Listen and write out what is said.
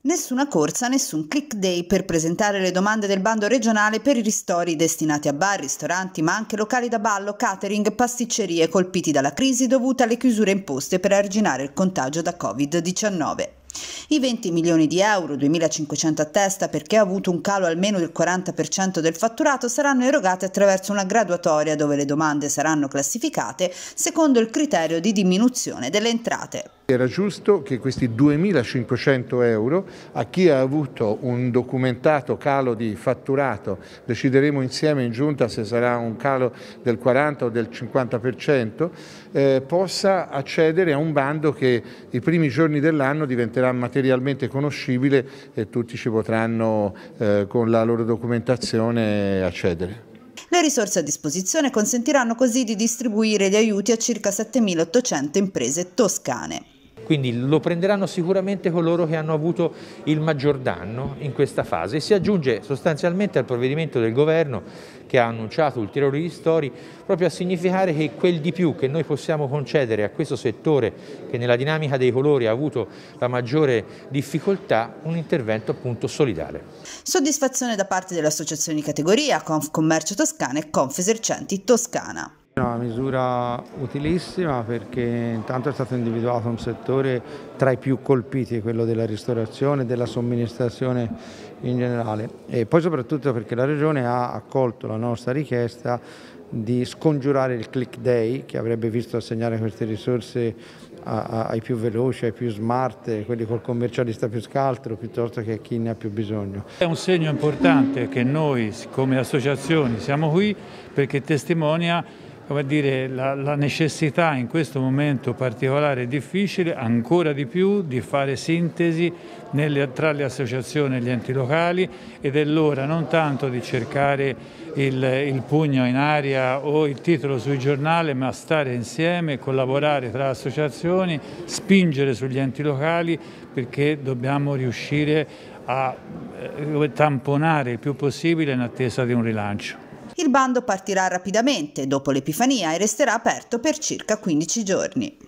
Nessuna corsa, nessun click day per presentare le domande del bando regionale per i ristori destinati a bar, ristoranti, ma anche locali da ballo, catering, pasticcerie colpiti dalla crisi dovuta alle chiusure imposte per arginare il contagio da Covid-19. I 20 milioni di euro, 2.500 a testa perché ha avuto un calo almeno del 40% del fatturato, saranno erogati attraverso una graduatoria dove le domande saranno classificate secondo il criterio di diminuzione delle entrate. Era giusto che questi 2.500 euro a chi ha avuto un documentato calo di fatturato, decideremo insieme in giunta se sarà un calo del 40 o del 50%, eh, possa accedere a un bando che i primi giorni dell'anno diventerà materialmente conoscibile e tutti ci potranno eh, con la loro documentazione accedere. Le risorse a disposizione consentiranno così di distribuire gli aiuti a circa 7.800 imprese toscane. Quindi lo prenderanno sicuramente coloro che hanno avuto il maggior danno in questa fase e si aggiunge sostanzialmente al provvedimento del governo che ha annunciato ulteriori ristori proprio a significare che quel di più che noi possiamo concedere a questo settore che nella dinamica dei colori ha avuto la maggiore difficoltà, un intervento appunto solidale. Soddisfazione da parte delle associazioni di categoria Confcommercio Toscana e Confesercenti Toscana. Una misura utilissima perché intanto è stato individuato un settore tra i più colpiti, quello della ristorazione e della somministrazione in generale e poi soprattutto perché la Regione ha accolto la nostra richiesta di scongiurare il click day che avrebbe visto assegnare queste risorse ai più veloci, ai più smart, quelli col commercialista più scaltro piuttosto che a chi ne ha più bisogno. È un segno importante che noi come associazioni siamo qui perché testimonia dire, la, la, necessità in questo momento particolare e difficile ancora di più di fare sintesi nelle, tra le associazioni e gli enti locali ed è l'ora non tanto di cercare il, il, pugno in aria o il titolo sui giornali ma stare insieme, collaborare tra associazioni, spingere sugli enti locali perché dobbiamo riuscire a eh, tamponare il più possibile in attesa di un rilancio. Il bando partirà rapidamente dopo l'Epifania e resterà aperto per circa 15 giorni.